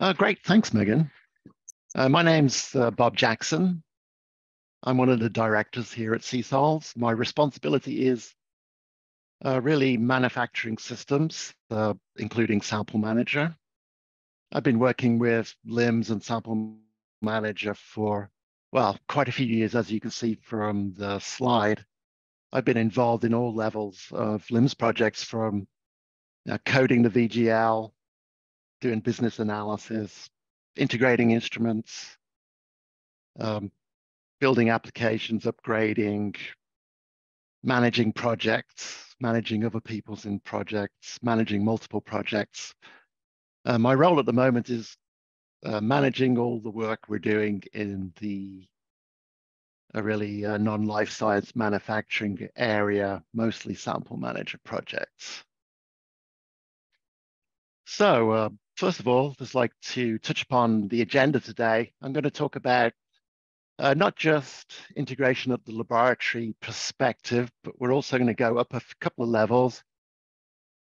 Uh, great, thanks, Megan. Uh, my name's uh, Bob Jackson. I'm one of the directors here at CSOLS. My responsibility is uh, really manufacturing systems, uh, including Sample Manager. I've been working with LIMS and Sample Manager for, well, quite a few years, as you can see from the slide. I've been involved in all levels of LIMS projects from uh, coding the VGL, doing business analysis, integrating instruments, um, building applications, upgrading, managing projects, managing other people's in projects, managing multiple projects. Uh, my role at the moment is uh, managing all the work we're doing in the a really uh, non-life science manufacturing area, mostly sample manager projects. So uh, first of all, just like to touch upon the agenda today. I'm going to talk about uh, not just integration at the laboratory perspective, but we're also going to go up a couple of levels.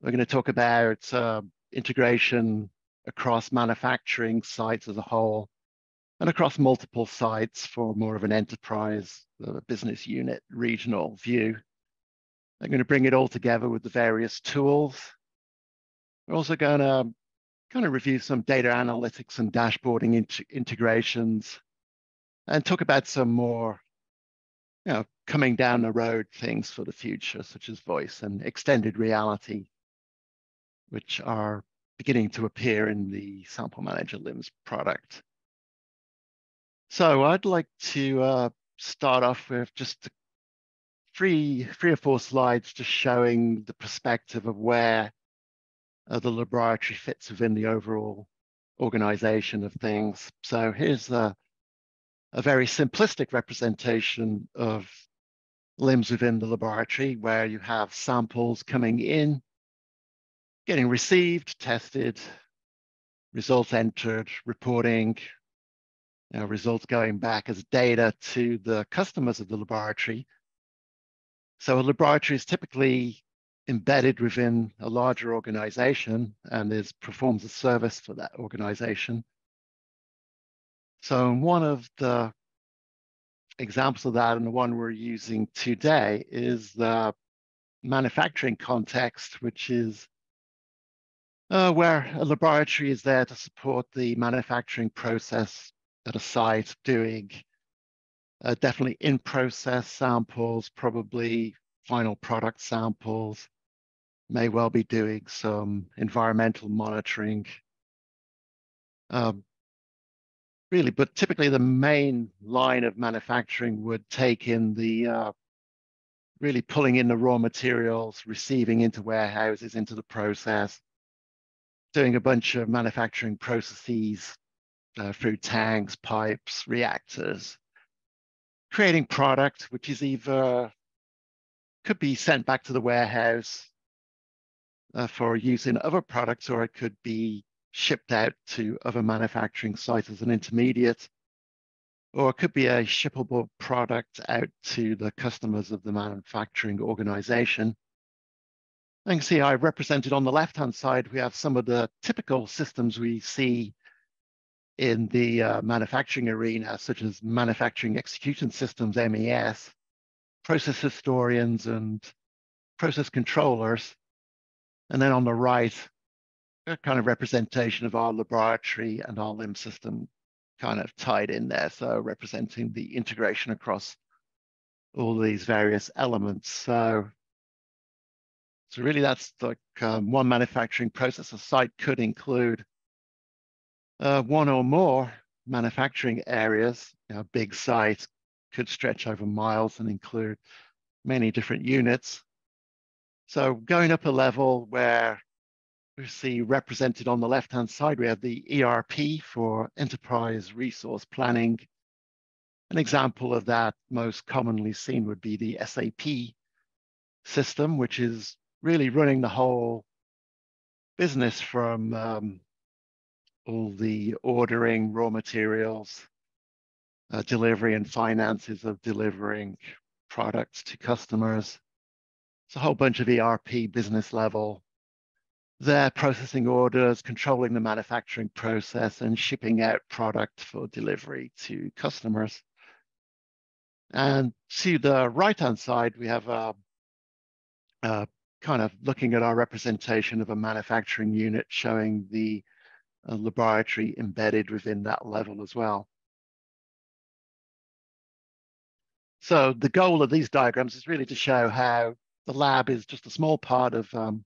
We're going to talk about uh, integration across manufacturing sites as a whole and across multiple sites for more of an enterprise uh, business unit regional view. I'm going to bring it all together with the various tools. We're also going to kind of review some data analytics and dashboarding int integrations and talk about some more, you know, coming down the road things for the future, such as voice and extended reality, which are beginning to appear in the Sample Manager LIMS product. So I'd like to uh, start off with just three, three or four slides just showing the perspective of where uh, the laboratory fits within the overall organization of things. So here's a, a very simplistic representation of LIMS within the laboratory where you have samples coming in, getting received, tested, results entered, reporting, you know, results going back as data to the customers of the laboratory. So a laboratory is typically embedded within a larger organization and is performs a service for that organization. So one of the examples of that and the one we're using today is the manufacturing context, which is uh, where a laboratory is there to support the manufacturing process at a site doing uh, definitely in-process samples, probably final product samples, may well be doing some environmental monitoring. Um, really, but typically the main line of manufacturing would take in the uh, really pulling in the raw materials, receiving into warehouses, into the process, doing a bunch of manufacturing processes uh, through tanks, pipes, reactors, creating product, which is either could be sent back to the warehouse uh, for use in other products, or it could be shipped out to other manufacturing sites as an intermediate, or it could be a shippable product out to the customers of the manufacturing organization. And You can see I represented on the left-hand side, we have some of the typical systems we see in the uh, manufacturing arena, such as manufacturing execution systems, MES, process historians, and process controllers. And then on the right, a kind of representation of our laboratory and our LIM system kind of tied in there. So representing the integration across all these various elements. So, so really that's like um, one manufacturing process. A site could include uh, one or more manufacturing areas. You know, big site could stretch over miles and include many different units. So going up a level where we see represented on the left-hand side, we have the ERP for enterprise resource planning. An example of that most commonly seen would be the SAP system, which is really running the whole business from um, all the ordering raw materials, uh, delivery and finances of delivering products to customers, it's a whole bunch of ERP business level They're processing orders, controlling the manufacturing process, and shipping out product for delivery to customers. And to the right-hand side, we have a, a, kind of looking at our representation of a manufacturing unit showing the uh, laboratory embedded within that level as well. So the goal of these diagrams is really to show how the lab is just a small part of um,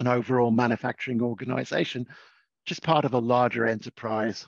an overall manufacturing organization, just part of a larger enterprise